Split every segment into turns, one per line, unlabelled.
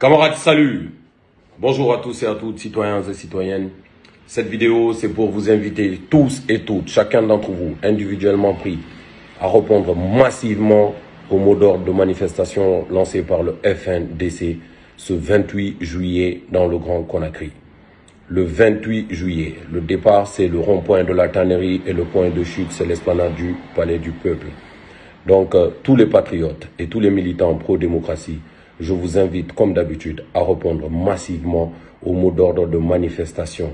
Camarades, salut Bonjour à tous et à toutes, citoyens et citoyennes. Cette vidéo, c'est pour vous inviter tous et toutes, chacun d'entre vous, individuellement pris, à répondre massivement au mot d'ordre de manifestation lancé par le FNDC ce 28 juillet dans le Grand Conakry. Le 28 juillet, le départ, c'est le rond-point de la tannerie et le point de chute, c'est l'esplanade du Palais du Peuple. Donc, euh, tous les patriotes et tous les militants pro-démocratie, je vous invite, comme d'habitude, à répondre massivement au mot d'ordre de manifestation.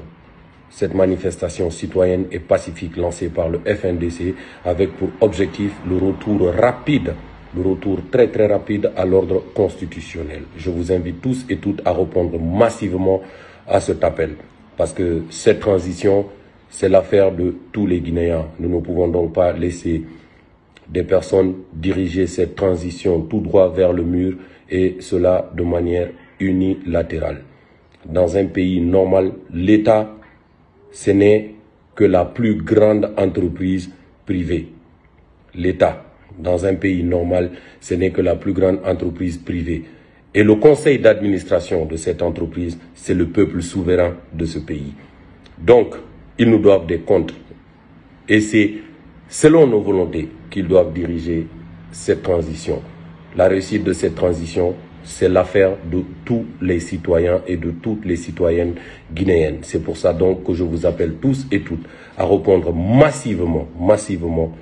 Cette manifestation citoyenne et pacifique lancée par le FNDC avec pour objectif le retour rapide, le retour très très rapide à l'ordre constitutionnel. Je vous invite tous et toutes à répondre massivement à cet appel parce que cette transition, c'est l'affaire de tous les Guinéens. Nous ne pouvons donc pas laisser des personnes diriger cette transition tout droit vers le mur et cela de manière unilatérale. Dans un pays normal, l'État, ce n'est que la plus grande entreprise privée. L'État, dans un pays normal, ce n'est que la plus grande entreprise privée. Et le conseil d'administration de cette entreprise, c'est le peuple souverain de ce pays. Donc, ils nous doivent des comptes. Et c'est selon nos volontés qu'ils doivent diriger cette transition. La réussite de cette transition, c'est l'affaire de tous les citoyens et de toutes les citoyennes guinéennes. C'est pour ça donc que je vous appelle tous et toutes à répondre massivement, massivement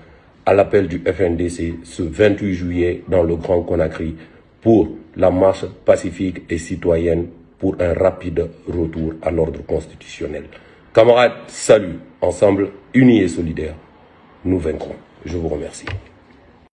à l'appel du FNDC ce 28 juillet dans le Grand Conakry pour la marche pacifique et citoyenne pour un rapide retour à l'ordre constitutionnel. Camarades, salut, ensemble, unis et solidaires, nous vaincrons. Je vous remercie.